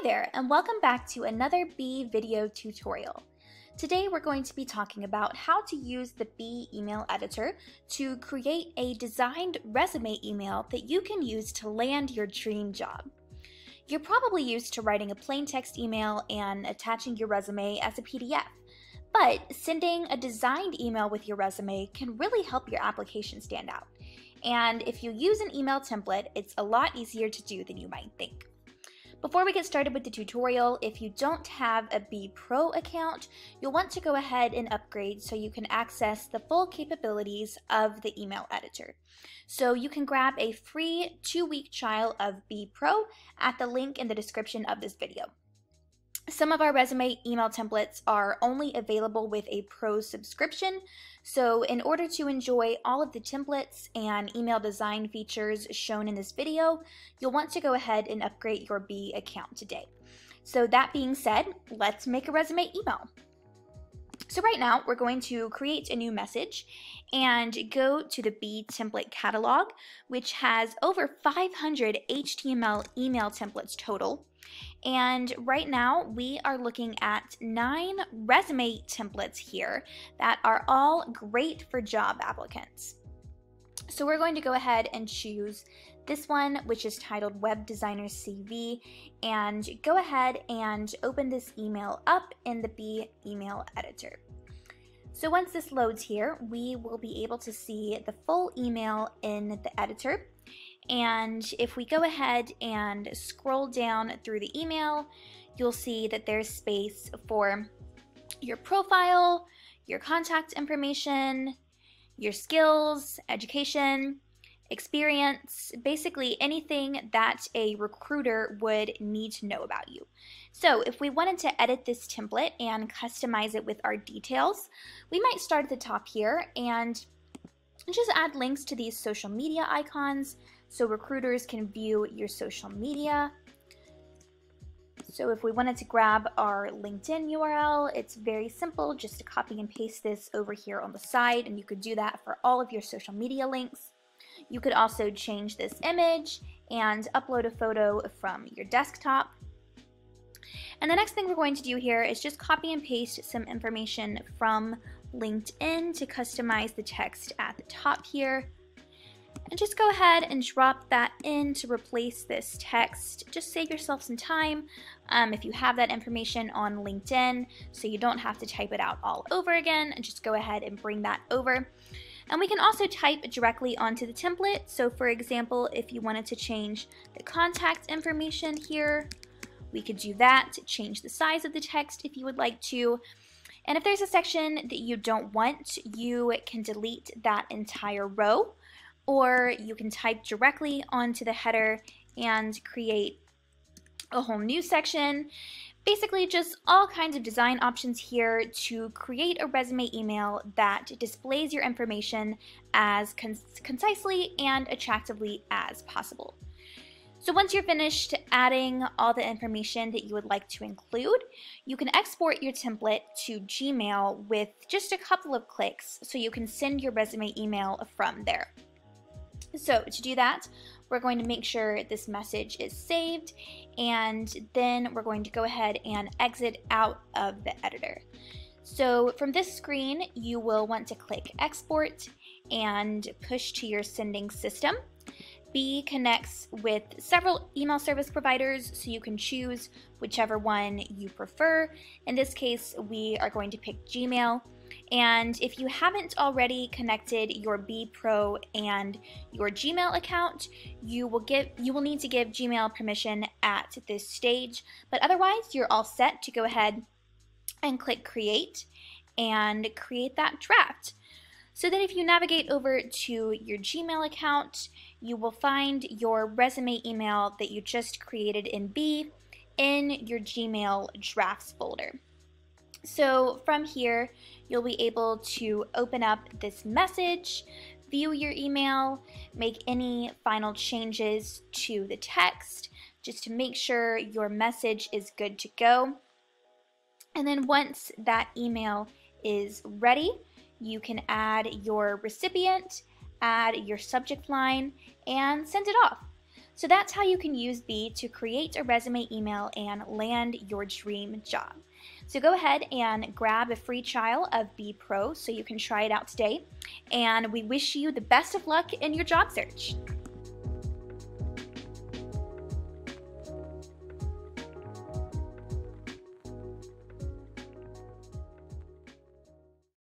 Hi there, and welcome back to another Bee video tutorial. Today we're going to be talking about how to use the Bee email editor to create a designed resume email that you can use to land your dream job. You're probably used to writing a plain text email and attaching your resume as a PDF, but sending a designed email with your resume can really help your application stand out. And if you use an email template, it's a lot easier to do than you might think. Before we get started with the tutorial, if you don't have a Bee Pro account, you'll want to go ahead and upgrade so you can access the full capabilities of the email editor. So you can grab a free two-week trial of Bee Pro at the link in the description of this video. Some of our resume email templates are only available with a pro subscription, so in order to enjoy all of the templates and email design features shown in this video, you'll want to go ahead and upgrade your Bee account today. So that being said, let's make a resume email. So right now, we're going to create a new message and go to the Bee template catalog, which has over 500 HTML email templates total. And right now, we are looking at nine resume templates here that are all great for job applicants. So we're going to go ahead and choose this one, which is titled Web Designer CV, and go ahead and open this email up in the Bee email editor. So once this loads here, we will be able to see the full email in the editor. And if we go ahead and scroll down through the email, you'll see that there's space for your profile, your contact information, your skills, education, experience, basically anything that a recruiter would need to know about you. So if we wanted to edit this template and customize it with our details, we might start at the top here and just add links to these social media icons so recruiters can view your social media. So if we wanted to grab our LinkedIn URL, it's very simple just to copy and paste this over here on the side and you could do that for all of your social media links. You could also change this image and upload a photo from your desktop. And the next thing we're going to do here is just copy and paste some information from LinkedIn to customize the text at the top here. And just go ahead and drop that in to replace this text. Just save yourself some time um, if you have that information on LinkedIn so you don't have to type it out all over again and just go ahead and bring that over. And we can also type directly onto the template. So for example, if you wanted to change the contact information here, we could do that, change the size of the text if you would like to. And if there's a section that you don't want, you can delete that entire row, or you can type directly onto the header and create a whole new section. Basically, just all kinds of design options here to create a resume email that displays your information as con concisely and attractively as possible. So once you're finished adding all the information that you would like to include, you can export your template to Gmail with just a couple of clicks so you can send your resume email from there. So to do that, we're going to make sure this message is saved and then we're going to go ahead and exit out of the editor. So from this screen, you will want to click export and push to your sending system. Bee connects with several email service providers, so you can choose whichever one you prefer. In this case, we are going to pick Gmail. And if you haven't already connected your Bee Pro and your Gmail account, you will give you will need to give Gmail permission at this stage. But otherwise, you're all set to go ahead and click create and create that draft. So then if you navigate over to your Gmail account, you will find your resume email that you just created in Bee in your Gmail drafts folder. So from here, you'll be able to open up this message, view your email, make any final changes to the text, just to make sure your message is good to go. And then once that email is ready, you can add your recipient, add your subject line, and send it off. So that's how you can use Bee to create a resume email and land your dream job. So go ahead and grab a free trial of Bee Pro so you can try it out today. And we wish you the best of luck in your job search.